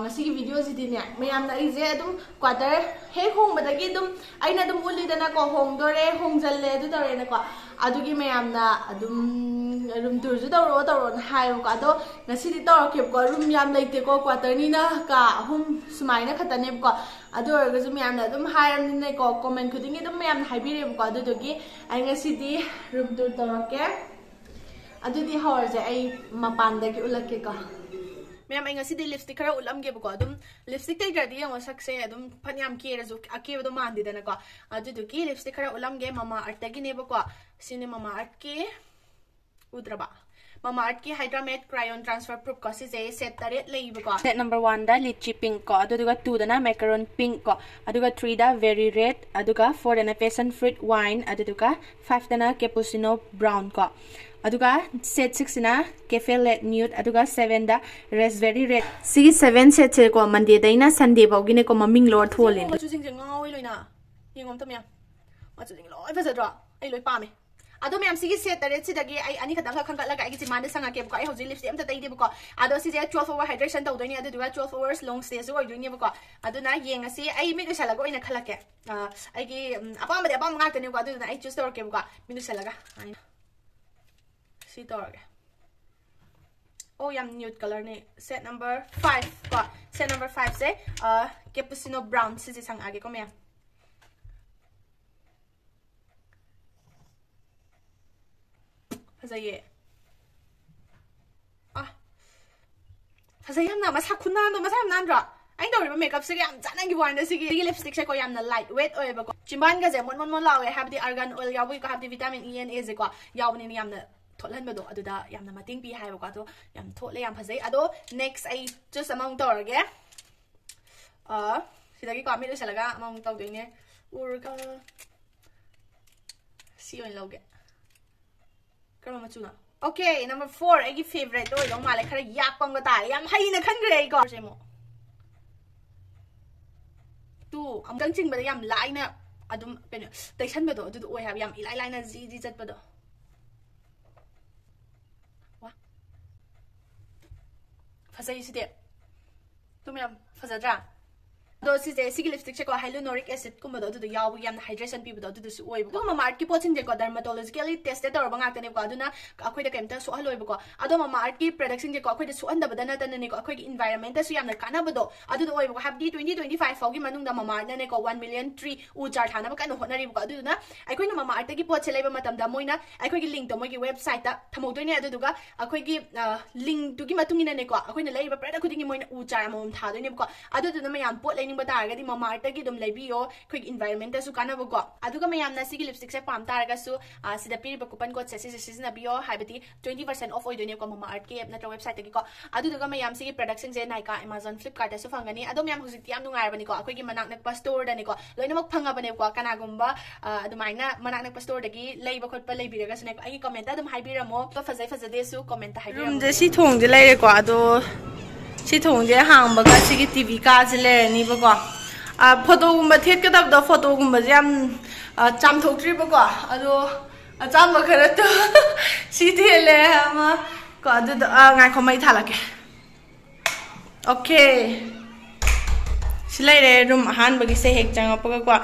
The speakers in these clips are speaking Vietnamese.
ꯉꯁꯤꯒꯤ ꯚꯤꯗꯤꯑꯣꯁꯤꯗꯤꯅꯦ ꯃꯌꯥꯝꯅ ꯑꯩꯁꯦ ꯑꯗꯨꯝ ꯀ꯭ꯋꯥꯇꯔ ꯍꯦꯛ ꯍꯣꯡꯕꯗꯒꯤ ꯑꯗꯨꯝ ꯑꯩꯅ ꯑꯗꯨꯝ ꯎꯠꯂꯤꯗꯅꯀꯣ ꯍꯣꯡꯗꯣꯔꯦ ꯍꯣꯡꯖꯜꯂꯦ ꯑꯗꯨ ꯇꯧꯔꯦꯅꯀꯣ ꯑꯗꯨꯒꯤ ꯃꯌꯥꯝꯅ ꯑꯗꯨꯝ ꯔꯨꯝ ꯇꯨꯔꯁꯨ ꯇꯧꯔꯛꯑꯣ ꯇꯧꯔꯛꯑꯣꯅ ꯍꯥꯏꯌꯦꯕꯀꯣ ꯑꯗꯣ ꯉꯁꯤꯗꯤ ꯇꯧꯔꯛꯀꯦꯕꯀꯣ ꯔꯨꯝ ꯌꯥꯝ ꯂꯩꯇꯦꯀꯣ ꯀ꯭ꯋꯥꯇꯔꯅꯤꯅ ꯀꯥ ꯑꯍꯨꯝ ꯁꯨꯃꯥꯏꯅ ꯈꯛꯇꯅꯦꯕꯀꯣ ꯑꯗꯨ ꯑꯣꯏꯔꯒꯁꯨ ꯃꯌꯥꯝꯅ ꯑꯗꯨꯝ ꯍꯥꯏꯔꯕꯅꯤꯅꯀꯣ ꯀꯣꯃꯦꯟ ꯈꯨꯗꯤꯡꯒꯤ ꯑꯗꯨꯝ ꯃꯌꯥꯝꯅ ꯍꯥꯏꯕꯤꯔꯦꯕꯀꯣ ꯑꯗꯨꯗꯨꯒꯤ ꯑꯩꯉꯁꯤꯗꯤ ꯔꯨꯝ ꯇꯨꯔ ꯇꯧꯔꯛꯀꯦ ꯑꯗꯨꯗꯤ ꯍꯧꯔꯁꯦ ꯑꯩ ꯃꯄꯥꯟꯗꯒꯤ ꯎꯠꯂꯛꯀꯦꯀꯣ ni na ka hum sumai na khata ne ko adu ga ju mayam na dum hai ni ne ko comment khuding dum mayam hai bi re ko adu do gi ay ngasi di room tour dawro ke adu di hawar je ay mapanda ki ulak ke ko ma'am अभी लिपस्टिक खर उलमगेबको लिपस्टिक तैद्रदी ये सक्से फनयाम केरजु अकेबदो मानदीदनको अदुदुकी लिपस्टिक खर उलमगे ममा अर्थगीनेबको सिने ममा अर्थ के उद्रबा ममा अर्थ की हाइड्रामेट क्रायोन ट्रांसफर प्रूफ को सिजे सेट तरेट लेइबको सेट नंबर 1 दा लिची पिंक को अदुगा 2 दना मैकरोन पिंक को अदुगा 3 दा वेरी रेड अदुगा 4 दना पैशन फ्रूट वाइन अदुगा 5 दना कैपुचिनो ब्राउन को aduga set 6 na cafe let nude aduga 7 da raspberry red si 7 set che ko monday dai na sunday bau gine ko maming lord tholin ma chu jing jing ngawai loina yengom tam ya ma chu jing loi fa dra ai loi pa me ado myam sigi set tare chi dagi ai ani khadang khang kala ga gi man de sanga ke ko ai hoji lipstick am ta dai de ko ado si je 12 hour hydration ta udoi ni ado duga 12 hours long stay so oi ni ko ado na yeng asi ai mi du sala ko ina khala ke ai gi apa ma de apa ma ngak ni ko ado na ai choose tor ke ko mi du sala ga ꯁꯤ ꯇꯧꯔꯒꯦ ओ यम nude colour ने set number five को set number five से cappuccino brown से जी संग आगे को मैं फजाइए आ फजाइए हम ना मसा खुना ना मसा हम ना ड्रा ꯑꯩꯅ ꯇꯧꯔꯤꯕ ꯃꯦꯀꯞꯁꯤꯒ ꯌꯥꯝ ꯆꯥꯟꯅꯒꯤ ꯋꯥꯅꯤꯗ ꯁꯤꯒꯤ ꯁꯤꯒꯤ ꯂꯤꯞꯁꯇꯤꯛꯁꯦꯀꯣ ꯌꯥꯝꯅ ꯂꯥꯏꯠ ꯋꯦꯠ ꯑꯣꯏꯌꯦꯕꯀꯣ ꯆꯤꯝꯕꯥꯟꯒꯁꯦ ꯃꯣꯟ ꯃꯣꯟ ꯃꯣꯟ ꯂꯥꯎꯋꯦ ꯍꯥꯏꯕꯗꯤ ꯑꯥꯔꯒꯥꯟ ꯑꯣꯏꯜ ꯌꯥꯎꯕꯒꯤꯀꯣ ꯍꯥꯏꯕꯗꯤ ꯚꯤꯇꯥꯃꯤꯟ ꯏ ꯑꯦꯟ ꯑꯦꯁꯦꯀꯣ ꯌꯥꯎꯕꯅꯤꯅ ꯌꯥꯝꯅ lawe have the argan oil yaw ko have the vitamin E and A je ko yaw ni yam na tholan ba do adu da yam na mating pi hai ba ko to yam thole yam phazai ado next ai just among tor ge ờ sidagi ko ami lo salaga among tau ding ne urga si on loge kama machuna okay number 还在一起点怎么样负责这 ꯗꯣꯁꯤꯁꯦ ꯁꯤꯒꯤ ꯂꯤꯞꯁꯇꯤꯛꯁꯦꯀꯣ ꯍꯥꯏꯂꯨꯅꯣꯔꯤꯛ ꯑꯦꯁꯤꯗꯀꯨꯝꯕꯗꯣ ꯑꯗꯨꯗꯣ ꯌꯥꯎꯕꯒꯤ ꯌꯥꯝꯅ ꯍꯥꯏꯗ꯭ꯔꯦꯁꯟ ꯄꯤꯕꯗꯣ ꯑꯗꯨꯗꯨꯁꯨ ꯑꯣꯏꯕꯀꯣ ꯃꯃꯥꯔꯠꯀꯤ ꯄꯣꯠꯁꯤꯡꯁꯦꯀꯣ ꯗꯔꯃꯥꯇꯣꯂꯣꯖꯤꯀꯦꯜꯂꯤ ꯇꯦꯁꯇꯦ ꯇꯧꯔꯕ ꯉꯥꯛꯇꯅꯦꯕꯀꯣ ꯑꯗꯨꯅ ꯑꯩꯈꯣꯏꯗ ꯀꯩꯝꯇ ꯁꯣꯛꯍꯜꯂꯣꯏꯕꯀꯣ ꯑꯗꯣ ꯃꯃꯥꯔꯠꯀꯤ ꯄ꯭ꯔꯗꯛꯁꯤꯡꯁꯦꯀꯣ ꯑꯩꯈꯣꯏꯗ ꯁꯣꯛꯍꯟꯗꯕꯗ ꯅꯠꯇꯅꯅꯦꯀꯣ ꯑꯩꯈꯣꯏꯒꯤ ꯏꯟꯚꯥꯏꯔꯟꯃꯦꯟꯇꯁꯨ ꯌꯥꯝꯅ ꯀꯥꯟꯅꯕꯗꯣ ꯑꯗꯨꯗꯣ ꯑꯣꯏꯕꯀꯣ ꯍꯥꯏꯕꯗꯤ ꯇ꯭ꯋꯦꯟꯇꯤ ꯇ꯭ꯋꯦꯟꯇꯤ ꯐꯥꯏꯚ ꯐꯥꯎꯒꯤ ꯃꯅꯨꯡꯗ ꯃꯃꯥꯔꯠꯅꯅꯦꯀꯣ ꯋꯥꯟ ꯃꯤꯂꯤꯌꯟ ꯇ꯭ꯔꯤ ꯎ ꯆꯥꯔ ꯊꯥꯅꯕ ꯀꯟꯅ ꯍꯣꯠꯅꯔꯤꯕꯀꯣ ꯑꯗꯨꯗꯨꯅ ꯑꯩꯈꯣꯏꯅ ꯃꯃꯥꯔꯠꯇꯒꯤ ꯄꯣꯠꯁꯦ ꯂꯩꯕ ꯃꯇꯝꯗ ꯃꯣꯏꯅ ꯑꯩꯈꯣꯏꯒꯤ ꯂꯤꯡꯛꯇꯣ ꯃꯣꯏꯒꯤ ꯋꯦꯕꯁꯥꯏꯠꯇ ꯊꯝꯍꯧꯗꯣꯏꯅꯦ ꯑꯗꯨꯗꯨꯒ ꯑꯩꯈꯣꯏꯒꯤ ꯂꯤꯡꯛꯇꯨꯒꯤ ꯃꯇꯨꯡ ꯏꯟꯅꯅꯦꯀꯣ ꯑꯩꯈꯣꯏꯅ ꯂꯩꯔꯤꯕ ꯄ꯭ꯔꯗꯛ ꯈꯨꯗꯤꯡꯒꯤ ꯃꯣꯏꯅ ꯎ ꯆꯥꯔ ꯑꯃꯃꯝ ꯊꯥꯗꯣꯏꯅꯦꯕꯀꯣ ꯑꯗꯨꯗꯨꯅ ꯃꯌꯥꯝ ꯄꯣꯠ ꯂꯩꯅ thana ba kan honari ko adu na akhoi na ma mart ki poch leba matam da moina akhoi ki link to moi ki website ta thamo do ne adu duga akhoi ki link tu gi matung ina ne ko akhoi na leiba product khudingi moina u char amom tha do ne ko adu du na ma yam pot ꯂꯩꯅꯤꯡꯕ ꯇꯥꯔꯒꯗꯤ ꯃꯃꯥꯔꯠꯇꯒꯤ ꯑꯗꯨꯝ ꯂꯩꯕꯤꯌꯣ ꯑꯩꯈꯣꯏꯒꯤ ꯏꯟꯚꯥꯏꯔꯟꯃꯦꯟꯇꯁꯨ ꯀꯥꯟꯅꯕꯀꯣ ꯑꯗꯨꯒ ꯃꯌꯥꯝꯅ ꯁꯤꯒꯤ ꯂꯤꯞꯁꯇꯤꯛꯁꯦ ꯄꯥꯝ ꯇꯥꯔꯒꯁꯨ ꯁꯤꯗ ꯄꯤꯔꯤꯕ ꯀꯨꯄꯟ ꯀꯣꯗꯁꯦ ꯁꯤꯁꯦ ꯁꯤꯖꯤꯟꯅꯕꯤꯌோ ꯍꯥꯏꯕꯗꯤ ꯇ꯭ꯋꯦꯟꯇꯤ ꯄꯔꯁꯦꯟ ꯑꯣꯐ ꯑꯣꯏꯗꯣꯏꯅꯦꯀꯣ ꯃꯃꯥꯔꯠꯀꯤ ꯑꯦꯞ ꯅꯠꯇ꯭ꯔꯒ ꯋꯦꯕꯁꯥꯏꯠꯇꯒꯤꯀꯣ ꯑꯗꯨꯗꯨꯒ ꯃꯌꯥꯝ ꯁꯤꯒꯤ ꯄ꯭ꯔꯗꯛꯁꯤꯡꯁꯦ ꯅꯥꯏꯀꯥ ꯑꯦꯃꯥꯖꯣꯟ ꯐ꯭ꯂꯤꯞꯀꯥꯔꯠꯇꯁꯨ ꯐꯪꯒꯅꯤ ꯑꯗꯣ ꯃꯌꯥꯝ ꯍꯧꯖꯤꯛꯇꯤ ꯌꯥꯝ ꯅꯨꯡꯉꯥꯏꯔꯕꯅꯤꯀꯣ ꯑꯩꯈꯣꯏꯒꯤ ꯃꯅꯥꯛ ꯅꯛꯄ ꯁ꯭ꯇꯣꯔꯗꯅꯤꯀꯣ ꯂꯣꯏꯅꯃꯛ ꯐꯪꯉꯕꯅꯦꯕꯀꯣ ꯀꯅꯥꯒꯨꯝꯕ ꯑꯗꯨꯃꯥꯏꯅ ꯃꯅꯥꯛ ꯅꯛꯄ ꯁ꯭ꯇꯣꯔꯗꯒꯤ ꯂꯩꯕ ꯈꯣꯠꯄ ꯂꯩꯕꯤꯔꯒꯁꯨꯅꯦꯀꯣ ꯑꯩꯒꯤ ꯀꯣꯃꯦꯟꯇ ꯑꯗꯨꯝ ꯍꯥꯏꯕꯤꯔꯝꯃꯣ ꯐꯖꯩ ꯐꯖꯗꯦꯁꯨ ꯀꯣꯃꯦꯟꯇ ꯍꯥꯏꯕꯤꯔꯝꯃꯣ ꯔꯨꯝꯁꯦ ꯁꯤ ꯊꯣꯡꯁꯦ ꯂꯩꯔꯦꯀꯣ ꯑꯗꯣ si thong je hàng ba ka si ki tv ka je le ni ba ko a photo gum ba thet ka đó da photo gum ba jam cham thok tri ba ko ado a cham ba khara to si the le ma ko adu ngai ko mai thala ke okay. सिलाई रे रूम अहान बगी से हेक चंग पग को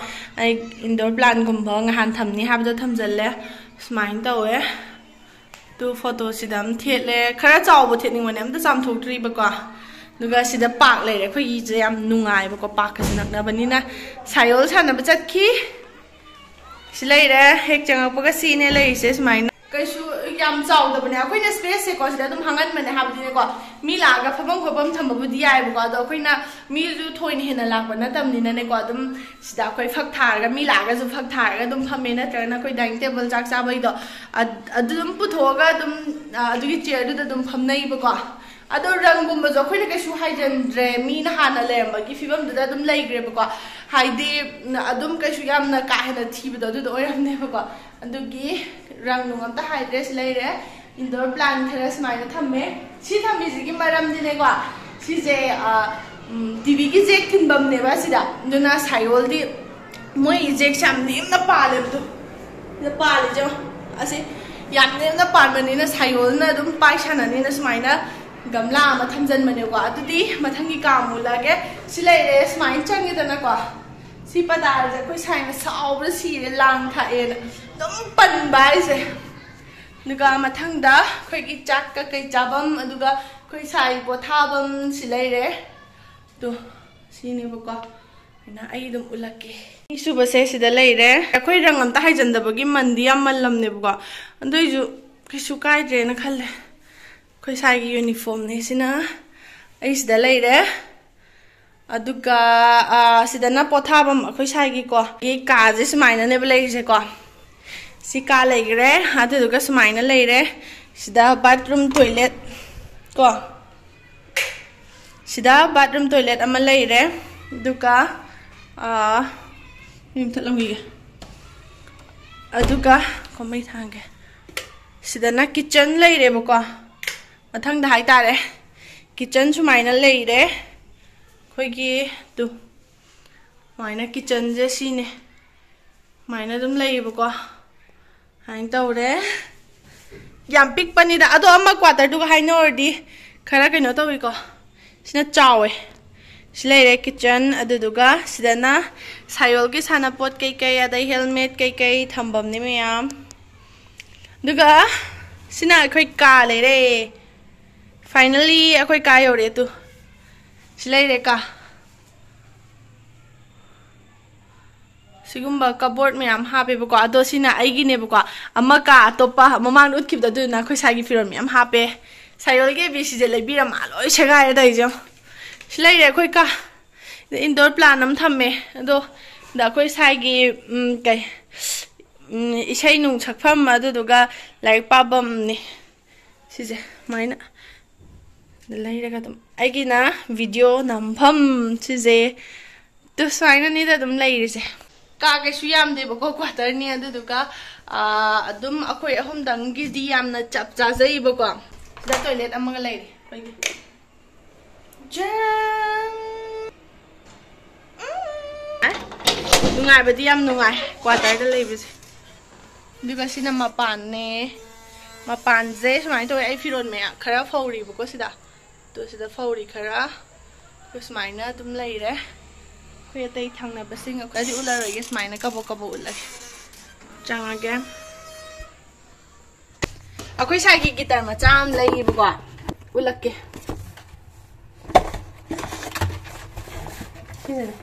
indoor plan गुम भंग हान थमनी हाब जो थम जल ले स्माइन तो है तो फोटो सिदम थे ले खरा चाव बो थे निंग मने हम तो साम थोक ट्री बको 누가 시대 빡 레레 그 이제 얌 룽아이 보고 빡해서 낙나 버니나 사요 사나 버자키 실레이레 핵장학 보고 시네 레이세 스마이나 그래서 얌 자우다 버니 아코이나 스페이스 거시다 좀 항안 만에 하버디네 거 미라가 파범 거범 탐버부디 아이 보고 아도 아코이나 미주 토인 헤나 락버나 담니나 네거 좀 시다 아코이 팍 타르가 미라가 좀 팍타르가 좀 파메나 트라나 아코이 다잉 테이블 작 사버이도 아좀 부토가 좀 아두기 체어도 좀 팜나이 보고 अदो रंगगुम्बसो अखोइने कैसु हाइजनद्रे मीन हाना लेमबगी फिबमदुदा रंग नुगमता हाइद्रे सिलैरे इंडोर प्लांट थेरा स्माइना थम्मे टीवी की जेक थिनबमनेबा सिदा दुना साइरोलदी मोइ जेक सामदीमना पालेबदो पालेजो असे यामनेमना पारमनेना साइरोलना अदुम पाइशानानेना स्माइना गमला अमा थमजनबनेको अदुदी मथंगी काम मुलागे सिले रे स्माइन चंगे दना को सी पदार जे कोई साइन सावर सी रे लांग था एन दम पन बाई से नुगा मथंग दा कोई कई चाबम अदुगा कोई साई बोथाबम सिले रे तो सीने बको ina ai dum ꯑꯩꯈꯣꯏ ꯁꯥꯏꯒꯤ ꯌꯨꯅꯤꯐꯣꯔꯝꯅꯤ ꯁꯤꯅ ꯑꯩ ꯁꯤꯗ ꯂꯩꯔꯦ ꯑꯗꯨꯒ ꯁꯤꯗꯅ ꯄꯣꯊꯥꯐꯝ ꯑꯩꯈꯣꯏ ꯁꯥꯏꯒꯤꯀꯣ ꯑꯩꯒꯤ ꯀꯥꯁꯦ ꯁꯨꯃꯥꯏꯅꯅꯦꯕ ꯂꯩꯔꯤꯁꯦꯀꯣ ꯁꯤ ꯀꯥ ꯂꯩꯈ꯭ꯔꯦ ꯑꯗꯨꯗꯨꯒ ꯁꯨꯃꯥꯏꯅ ꯂꯩꯔꯦ ꯁꯤꯗ ꯕꯥꯠꯔꯨꯝ ꯇꯣꯏꯂꯦꯠ ꯀꯣ ꯁꯤꯗ ꯕꯥꯠꯔꯨꯝ ꯇꯣꯏꯂꯦꯠ ꯑꯃ ꯂꯩꯔꯦ ꯑꯗꯨꯒ ꯌꯨꯝꯊꯠꯂꯝꯈꯤꯒꯦ ꯑꯗꯨꯒ ꯀꯨꯝꯍꯩ ꯊꯥꯡꯒꯦ ꯁꯤꯗꯅ ꯀꯤꯠꯆꯟ ꯂꯩꯔꯦꯕꯀꯣ mathangda haitare kitchen sumaina leire ꯑꯩꯈꯣꯏꯒꯤ ꯇꯨ ꯁꯨꯃꯥꯏꯅ ꯀꯤꯠꯆꯟꯁꯦ ꯁꯤꯅꯦ ꯁꯨꯃꯥꯏꯅ ꯑꯗꯨꯝ ꯂꯩꯌꯦꯕꯀꯣ ꯁꯨꯃꯥꯏꯅ ꯇꯧꯔꯦ ꯌꯥꯝ ꯄꯤꯛꯄꯅꯤꯗ ꯑꯗꯣ ꯑꯃ ꯀ꯭ꯋꯥꯇꯔꯗꯨꯒ ꯍꯥꯏꯅꯧꯔꯗꯤ ꯈꯔ ꯀꯩꯅꯣ ꯇꯧꯋꯤꯀꯣ ꯁꯤꯅ ꯆꯥꯎꯋꯦ ꯁꯤ ꯂꯩꯔꯦ ꯀꯤꯠꯆꯟ ꯑꯗꯨꯗꯨꯒ ꯁꯤꯗꯅ ꯁꯥꯌꯣꯜꯒꯤ ꯁꯥꯟꯅꯄꯣꯠ ꯀꯩꯀꯩ ꯑꯗꯩ ꯍꯦꯜꯃꯦꯠ ꯀꯩꯀꯩ ꯊꯝꯐꯝꯅꯤ ꯃꯌꯥꯝ ꯑꯗꯨꯒ ꯁꯤꯅ ꯑꯩꯈꯣꯏ ꯀꯥ ꯂꯩꯔꯦ finally, akhoi ka yo re tu. Silai re ka. Sigum ba cupboard me am happy ba ko ado sina ai gi ne ba ko amma ka atopa mamang ut kip da du na khoi sa gi firom me am happy sayol ge bi si je le bi ra ma loi che ga re dai jam silai re khoi ka. Indoor plant am tham me. Ado da khoi sa gi mm, kai mm, isai nung chakpham ma du du ga like pabam ni si je, mai na. ꯂꯩꯔꯒ ꯑꯗꯨꯝ ꯑꯩꯒꯤꯅ ꯚꯤꯗꯤꯑꯣ ꯅꯝꯐꯝ ꯁꯤꯁꯦ ꯇꯨ ꯁꯨꯃꯥꯏꯅꯅꯤꯗ ꯑꯗꯨꯝ ꯂꯩꯔꯤꯁꯦ ꯀꯥ ꯀꯩꯁꯨ ꯌꯥꯝꯗꯦꯕꯀꯣ ꯀ꯭ꯋꯥꯇꯔꯅꯤ ꯑꯗꯨꯗꯨꯒ ꯑꯗꯨꯝ ꯑꯩꯈꯣꯏ ꯑꯍꯨꯝꯗꯪꯒꯤꯗꯤ ꯌꯥꯝꯅ ꯆꯞ ꯆꯥꯖꯩꯕꯀꯣ ꯁꯤꯗ ꯇꯣꯏꯂꯦꯠ ꯑꯃꯒ ꯂꯩꯔꯦ ꯑꯩꯈꯣꯏꯒꯤ ꯅꯨꯡꯉꯥꯏꯕꯗꯤ ꯌꯥꯝ ꯅꯨꯡꯉꯥꯏ ꯀ꯭ꯋꯥꯇꯔꯗ ꯂꯩꯕꯁꯦ ꯑꯗꯨꯒ ꯁꯤꯅ ꯃꯄꯥꯟꯅꯦ ꯃꯄꯥꯟꯁꯦ ꯁꯨꯃꯥꯏꯅ ꯇꯧꯋꯦ ꯑꯩ ꯐꯤꯔꯣꯜ ꯃꯌꯥꯝ ꯈꯔ ꯐꯧꯔꯤꯕꯀꯣ ꯁꯤꯗ 또 ꯁꯤꯗ ꯐꯧꯔꯤ ꯈꯔ ꯑꯩꯈꯣꯏ ꯁꯨꯃꯥꯏꯅ ꯑꯗꯨꯝ ꯂꯩꯔꯦ ꯑꯩꯈꯣꯏ ꯑꯇꯩ ꯊꯪꯅꯕꯁꯤꯡ ꯑꯩꯈꯣꯏꯗꯤ ꯎꯠꯂꯔꯣꯏꯒꯦ ꯁꯨꯃꯥꯏꯅ ꯀꯕꯣꯛ ꯀꯕꯣꯛ ꯎꯠꯂꯒꯦ ꯆꯪꯉꯒꯦ ꯑꯩꯈꯣꯏ ꯁꯥꯏꯒꯤ ꯒꯤꯇꯔ ꯃꯆꯥ ꯑꯃ ꯂꯩꯌꯦꯕꯀꯣ ꯎꯠꯂꯛꯀꯦ ꯁꯤꯗꯅꯦ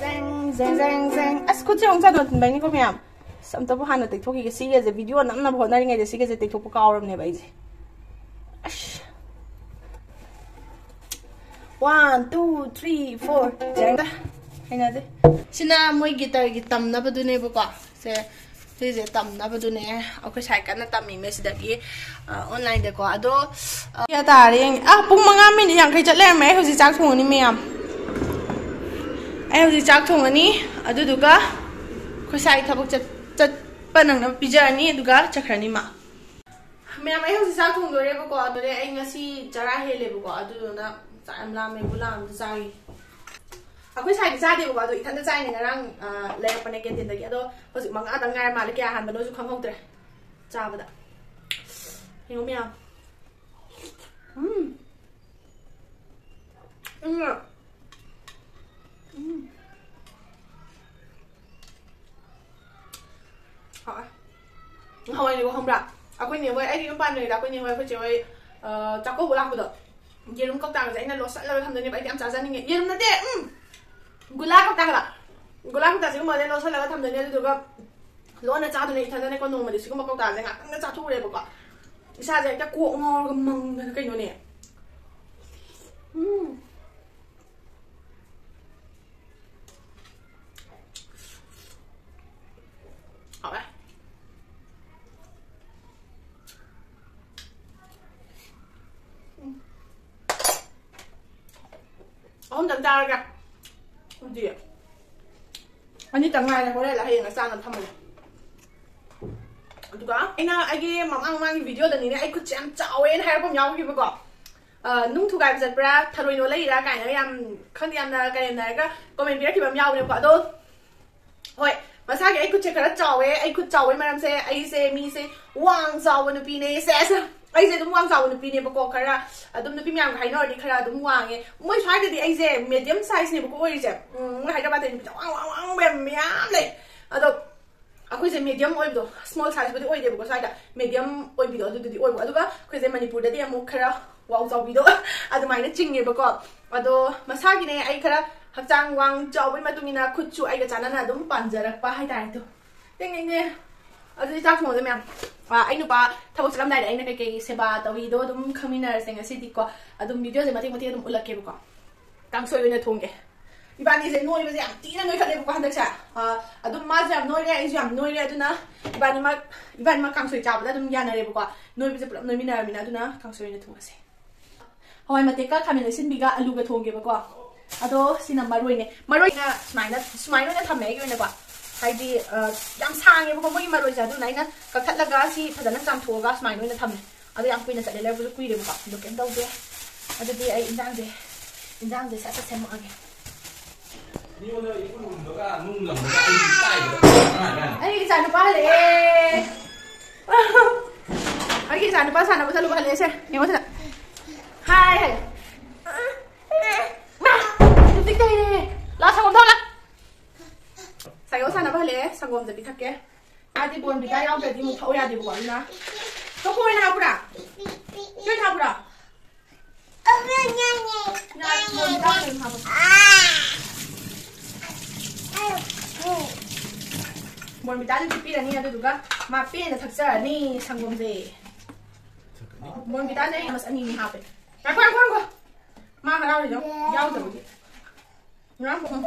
ꯖꯦꯡ ꯖꯦꯡ ꯖꯦꯡ ꯖꯦꯡ ꯑꯁ ꯈꯨꯠꯁꯦ ꯑꯃꯨꯛ ꯆꯥꯗꯣꯟ ꯊꯤꯟꯕꯩꯅꯤꯀꯣ ꯃꯌꯥꯝ ꯑꯁ ꯑꯝꯇꯕꯨ ꯍꯥꯟꯅ ꯇꯦꯛꯊꯣꯛꯈꯤꯒꯦ ꯁꯤꯒꯁꯦ ꯚꯤꯗꯤꯑꯣ ꯅꯝꯅꯕ ꯍꯣꯠꯅꯔꯤꯉꯩꯗ ꯁꯤꯒꯁꯦ ꯇꯦꯛꯊꯣꯛꯄ ꯀꯥꯎꯔꯕꯅꯦꯕ ꯑꯩꯁꯦ ꯑꯁ ꯋꯥꯟ ꯇꯨ ꯊ꯭ꯔꯤ ꯐꯣꯔ ꯖꯦꯡꯗ ꯍꯩꯅꯗꯦ ꯁꯤꯅ ꯃꯣꯏ ꯒꯤꯇꯔꯒꯤ ꯇꯝꯅꯕꯗꯨꯅꯦꯕꯀꯣ ꯁꯦ ꯁꯤꯁꯦ ꯇꯝꯅꯕꯗꯨꯅꯦ ꯑꯩꯈꯣꯏ ꯁꯥꯏ ꯀꯟꯅ ꯇꯝꯃꯤꯃꯦ ꯁꯤꯗꯒꯤ ꯑꯣꯟꯂꯥꯏꯟꯗꯀꯣ ꯑꯗꯣ ꯀꯌꯥ ꯇꯥꯔꯦ ꯌꯦꯡꯉꯦ ꯑꯥ ꯄꯨꯡ ꯃꯉꯥ ꯃꯤꯅꯤꯠ ꯌꯥꯡꯈꯩ ꯆꯠ ꯂꯩꯔꯝꯃꯦ ꯑꯩ ꯍꯧꯖꯤꯛ ꯆꯥꯛ ꯊꯣꯡꯉꯅꯤ ꯃꯌꯥꯝ ꯑꯩ ꯍꯧꯖꯤꯛ ꯆꯥꯛ ꯊꯣꯡꯉꯅꯤ ꯑꯗꯨꯗꯨꯒ ꯑꯩꯈꯣꯏ ꯁꯥꯏ ꯊꯕꯛ ꯆꯠꯄ ꯅꯪꯅꯕ ꯄꯤꯖꯔꯅꯤ ꯑꯗꯨꯒ ꯆꯠꯈ꯭ꯔꯅꯤ ꯃꯥ ꯃꯌꯥꯝ ꯑꯩ ꯍꯧꯖꯤꯛ ꯆꯥꯛ ꯊꯣꯡꯗꯣꯔꯦꯕꯀꯣ ꯑꯗꯨꯗꯩ ꯑꯩ ꯉꯁꯤ ꯆꯔꯥ ꯍꯦꯜꯂꯦꯕꯀꯣ ꯑꯗꯨꯗꯨꯅ dạ em làm, em muốn làm dài akhoi sai ra đi bà tụi thằng trai này đang à, lấy cái này kia tiền đấy kia đó có sự mang ăn đang ngay mà, lấy kia hàng mà nó không không được chào vậy hiểu không nhau um um um hỏi không anh đi không à quên nhiều với anh đi bán này đã quên nhiều với phải chơi chắc có bù lăng được. 예름 껍다가 자이나 로살라를 함더니 바이 암자자니 예름 나데 음 굴라 껍다가 굴라 껍다 지금 뭐네 로살라가 함더니 누가 로나 자도네 이타자네 건 너무 지금 막 껍다 자가 땅나 자토를 해볼까 이사자 이따 고 엉엉 멍 그러니까 이노네 감사하게 굳이 아니 장난이야 원래 라이가 싸는 mang 누가 애나 아기 망망망이 비디오 다니네 아이 그치 안 짜오엔 할범 야옹이 보고 ờ nung thu gai bây giờ ra thay đổi nó lấy ra cái này em không thì em à, cái này này, cái comment biết thì em nhau này quả đâu thôi. Mà sao cái anh cứ chơi cái đó chào ấy anh cứ chào ấy mà làm xe anh xe mi xe wang chào với nó pin này xe sao ꯑꯩꯁꯦ ꯑꯗꯨꯝ ꯋꯥꯡ ꯆꯥꯎꯕ ꯅꯨꯄꯤꯅꯦꯕꯀꯣ ꯈꯔ ꯑꯗꯨꯝ ꯅꯨꯄꯤ ꯃꯌꯥꯝꯒ ꯍꯥꯏꯅꯔꯗꯤ ꯈꯔ ꯑꯗꯨꯝ ꯋꯥꯡꯉꯦ ꯃꯣꯏ ꯁ꯭ꯋꯥꯏꯗꯗꯤ ꯑꯩꯁꯦ ꯃꯦꯗꯤꯌꯝ ꯁꯥꯏꯖꯅꯦꯕꯀꯣ ꯑꯣꯏꯔꯤꯁꯦ ꯃꯣꯏ ꯍꯥꯏꯗ꯭ꯔꯕꯥꯠꯇ ꯅꯨꯄꯤꯁꯦ ꯋꯥꯡ ꯋꯥꯡ ꯋꯥꯡꯕ ꯃꯌꯥꯝ ꯂꯩ ꯑꯗꯣ ꯑꯩꯈꯣꯏꯁꯦ ꯃꯦꯗꯤꯌꯝ ꯑꯣꯏꯕꯗꯣ ꯁ꯭ꯃꯣꯜ ꯁꯥꯏꯖꯕꯨꯗꯤ ꯑꯣꯏꯗꯦꯕꯀꯣ ꯁ꯭ꯋꯥꯏꯗ ꯃꯦꯗꯤꯌꯝ ꯑꯣꯏꯕꯤꯗꯣ ꯑꯗꯨꯗꯨꯗꯤ ꯑꯣꯏꯕ ꯑꯗꯨꯒ ꯑꯩꯈꯣꯏꯁꯦ ꯃꯅꯤꯄꯨꯔꯗꯗꯤ ꯑꯃꯨꯛ ꯈꯔ ꯋꯥꯎ ꯆꯥꯎꯕꯤꯗꯣ ꯑꯗꯨꯃꯥꯏꯅ ꯆꯤꯡꯉꯦꯕꯀꯣ ꯑꯗꯣ ꯃꯁꯥꯒꯤꯅꯦ ꯑꯩ ꯈꯔ ꯍꯛꯆꯥꯡ ꯋꯥꯡ ꯆꯥꯎꯕꯒꯤ ꯃꯇꯨꯡ ꯏꯟꯅ ꯈꯨꯠꯁꯨ ꯑꯩꯒ ꯆꯥꯟꯅꯅ ꯑꯗꯨꯝ ꯄꯥꯟꯖꯔꯛꯄ ꯍꯥꯏꯇꯥꯔꯦ ꯑꯗꯣ ꯇꯦꯡꯅꯦ ꯑꯗꯨꯗꯤ ꯆꯥꯛ ꯊꯣꯡꯉꯁꯦ ꯃꯌꯥꯝ ꯑꯩ ꯅꯨꯄꯥ ꯊꯕꯛ ꯆꯠꯂꯝꯗꯥꯏꯗ ꯑꯩꯅ ꯀꯩꯀꯩ ꯁꯦꯕꯥ ꯇꯧꯔꯤꯗꯣ ꯑꯗꯨꯝ ꯈꯪꯃꯤꯟꯅꯔꯁꯦ ꯉꯁꯤꯗꯤꯀꯣ ꯑꯗꯨꯝ ꯚꯤꯗꯤꯑꯣꯁꯦ ꯃꯇꯦꯛ ꯃꯇꯦꯛ ꯑꯗꯨꯝ ꯎꯠꯂꯛꯀꯦꯕꯀോ ꯀꯥꯡꯁꯣꯏ ꯑꯣꯏꯅ ꯊꯣꯡꯒꯦ ꯏꯕꯥꯅꯤꯁꯦ ꯅꯣꯏꯕꯁꯦ ꯌꯥꯝ ꯊꯤꯅ ꯅꯣꯏꯈꯠꯂꯦꯕꯀꯣ ꯍꯟꯗꯛꯁꯦ ꯑꯗꯨꯝ ꯃꯥꯁꯨ ꯌꯥꯝ ꯅꯣꯏꯔꯦ ꯑꯩꯁꯨ ꯌꯥꯝ ꯅꯣꯏꯔꯦ ꯑꯗꯨꯅ ꯏꯕꯥꯅꯤꯃꯛ ꯏꯕꯥꯅꯤꯃꯛ ꯀꯥꯡꯁꯣꯏ ꯆꯥꯕꯗ ꯑꯗꯨꯝ ꯌꯥꯅꯔꯦꯕꯀꯣ ꯅꯣꯏꯕꯁꯦ ꯄꯨꯂꯞ ꯅꯣꯏꯃꯤꯟꯅꯔꯕꯅꯤꯅ ꯑꯗꯨꯅ ꯀꯥꯡꯁꯣꯏ ꯑꯣꯏꯅ ꯊꯣꯡꯉꯁꯦ ꯍꯋꯥꯏ ꯃꯇꯦꯛꯀ ꯈꯥꯃꯦꯟ ꯑꯁꯤꯟꯕꯤꯒ ꯑꯂꯨꯒ ꯊꯣꯡꯒꯦꯕꯀꯣ ꯑꯗꯣ ꯁꯤꯅ ꯃꯔꯣꯏꯅꯦ ꯃꯔꯣꯏꯅ ꯁꯨꯃꯥꯏꯅ ꯁꯨꯃꯥꯏꯅ ꯑꯣꯏꯅ ꯊꯝꯃꯦ ꯑꯩꯒꯤ ꯑꯣꯏꯅꯀꯣ हाइदि याम सांगे बको rồi मरो जादु नाइना कखत लगा सि फदना चाम थो गा स्माइन नोइना थम अदु याम कुइना चले लेबु कुइरे बको दो केम दौ दे अदु दि आई इंजांग दे इंजांग दे सा सेम आगे ni wo le ikun mun do ga nung lam ga ai tai do ai sa no pa le ai sa no pa sa no pa sa lu ba le se ni wo sa hai hai. 가요 사나봐 할래 상검자 비탈게 아디 본 비타 야우자 디무 타오야 디부 거나 또 코에 나부라 줄 타부라 나좀 나좀 타부 뭘 비타는 비피라니 아도 누가 마피는 탁사니 상검제 뭘 비타는 야마스 아니니 하페 야 거랑 거랑 거 마가 나오리죠 야우자 보기 누나 뭐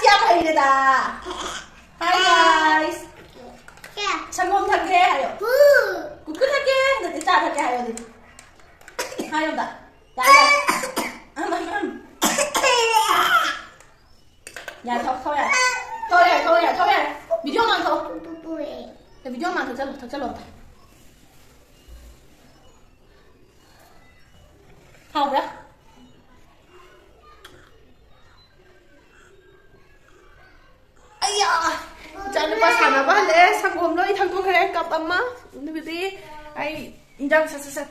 시야 가이래다. 하이가이스. 성공 타게 하여. 구끈 타게. 근데 짜 타게 하여. 하여다. 야야. 음, 음, 음. 야, 더, 더야. 더야, 더야, 더야. 미디어만 더. 야, 미디어만 더 잘라, 더 잘라. 다 뭐야?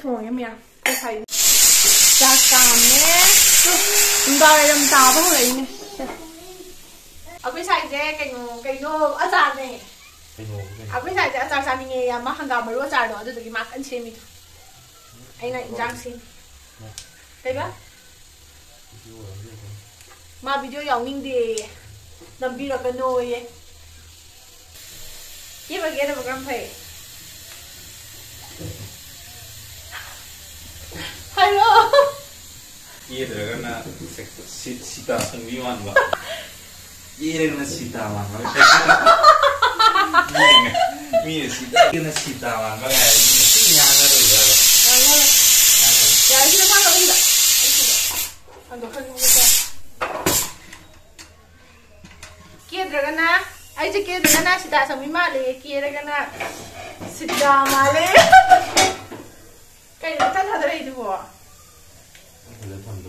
종이야. 다 잠깐네. 운다에 좀 잡아 올리네. 아구 사이제 그냥 그냥 아자네. 아구 사이제 아자 사미니 야마 한가 멀어 자도 아주 되게 막 안심이다. 아이나 인장심. 대가? 마 비디오 영인데 남비라 그노예. 이거 게르 그럼 해. ayo iya sudah ya, karena sita sembilan mbak iya karena sita lang iya sita karena sita lang kalau ya ini sih nyangka ya ya itu kan kalau tidak Ando kan mo ka. Kidra ka na. Ay, si kidra ka na. Si Kaya.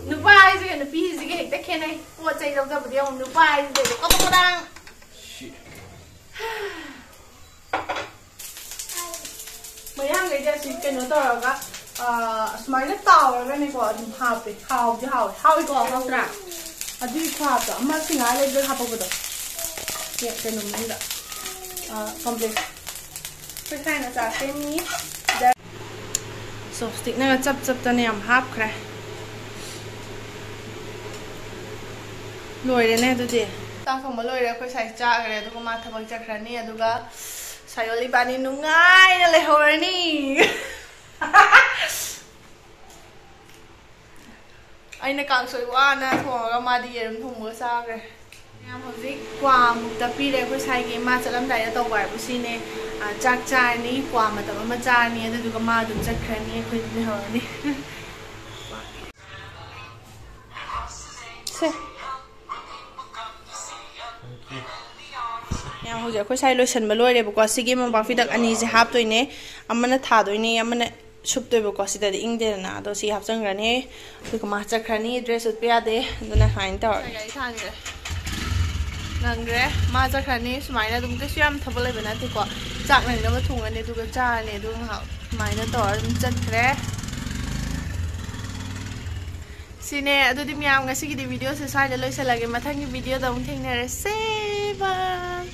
Nupa haizu ya nupi hizi ke hekta kenai Kwa chay lau ka budi yung nupa haizu de Kwa to kodang Mấy hàng cái gì? Cái nó đó là cái ờ, Smile tàu rồi cái này có dùng hào bị hào thì hào hào có không ra À đi qua đó mà xin ai lấy được hào bao đó cái cái nó mình đó Complex Cái này là giả tên nhí Rồi, stick này là chấp chấp tên em hấp cái ꯂꯣꯏꯔꯦꯅꯦ ꯑꯗꯨꯗꯤ ꯆꯥꯛ ꯊꯣꯡꯕ ꯂꯣꯏꯔꯦ ꯑꯩꯈꯣꯏ ꯁꯥꯏ ꯆꯥꯈ꯭ꯔꯦ ꯑꯗꯨꯒ ꯃꯥ ꯊꯕꯛ ꯆꯠꯈ꯭ꯔꯅꯤ ꯑꯗꯨꯒ ꯁꯥꯌꯣꯜ ꯏꯕꯥꯅꯤ ꯅꯨꯡꯉꯥꯏꯅ ꯂꯩꯍꯧꯔꯅꯤ ꯑꯩꯅ ꯀꯥꯡꯁꯣꯏ ꯋꯥꯅ ꯊꯣꯡꯉꯒ ꯃꯥꯗꯤ ꯌꯦꯔꯨꯝ ꯊꯣꯡꯕꯒ ꯆꯥꯈ꯭ꯔꯦ ꯌꯥꯝ ꯍꯧꯖꯤꯛ ꯀ꯭ꯋꯥꯃꯨꯛꯇ ꯄꯤꯔꯦ ꯑꯩꯈꯣꯏ ꯁꯥꯏꯒꯤ ꯃꯥ ꯆꯠꯂꯝꯗꯥꯏꯗ ꯇꯧꯕ ꯍꯥꯏꯕꯨ ꯁꯤꯅꯦ ꯆꯥꯛ ꯆꯥꯔꯅꯤ ꯀ꯭ꯋꯥ ꯃꯇꯝ ꯑꯃ ꯆꯥꯔꯅꯤ ꯑꯗꯨꯗꯨꯒ ꯃꯥ ꯑꯗꯨꯝ ꯆꯠꯈ꯭ꯔꯅꯤ ꯑꯩꯈꯣꯏ ꯑꯗꯨꯝ ꯂꯩꯍꯧꯔꯅꯤ ꯁꯦ ꯍꯧꯖꯤꯛ ꯑꯩꯈꯣꯏ ꯁꯥꯏ ꯂꯣꯏꯁꯟꯕ ꯂꯣꯏꯔꯦꯕꯀꯣ ꯁꯤꯒꯤ ꯃꯣꯝꯄꯥꯛ ꯐꯤꯗꯛ ꯑꯅꯤꯁꯦ ꯍꯥꯞꯇꯣꯏꯅꯦ ꯑꯃꯅ ꯊꯥꯗꯣꯏꯅꯦ ꯑꯃꯅ ꯁꯨꯞꯇꯣꯏꯕꯀꯣ ꯁꯤꯗꯗꯤ ꯏꯪꯗꯦꯗꯅ ꯑꯗꯣ ꯁꯤ ꯍꯥꯞꯆꯟꯈ꯭ꯔꯅꯤ ꯑꯗꯨꯒ ꯃꯥ ꯆꯠꯈ꯭ꯔꯅꯤ ꯗ꯭ꯔꯦꯁ ꯎꯠꯄ ꯌꯥꯗꯦ ꯑꯗꯨꯅ ꯁꯨꯃꯥꯏꯅ ꯇꯧꯔꯒ ꯒꯥꯔꯤ ꯊꯥꯡꯈ꯭ꯔꯦ ꯅꯪꯈ꯭ꯔꯦ ꯃꯥ ꯆꯠꯈ꯭ꯔꯅꯤ ꯁꯨꯃꯥꯏꯅ ꯑꯗꯨꯝ ꯀꯩꯁꯨ ꯌꯥꯝ ꯊꯕꯛ ꯂꯩꯕ ꯅꯠꯇꯦꯀꯣ ꯆꯥꯛ ꯅꯪꯅꯕ ꯊꯣꯡꯉꯅꯤ ꯑꯗꯨꯒ ꯆꯥꯔꯅꯤ ꯑꯗꯨꯒ ꯉꯥꯏꯍꯥꯛ ꯁꯨꯃꯥꯏꯅ ꯇꯧꯔ ꯑꯗꯨꯝ ꯆꯠꯈ꯭ꯔꯦ ꯁꯤꯅꯦ ꯑꯗꯨꯗꯤ ꯃꯌꯥꯝ ꯉꯁꯤꯒꯤꯗꯤ ꯚꯤꯗꯤꯑꯣꯁꯦ ꯁ꯭ꯋꯥꯏꯗ ꯂꯣꯏꯁꯤꯜꯂꯒꯦ ꯃꯊꯪꯒꯤ ꯚꯤꯗꯤꯑꯣꯗ ꯑꯃꯨꯛ ꯊꯦꯡꯅꯔꯁꯦ ꯕꯥꯏ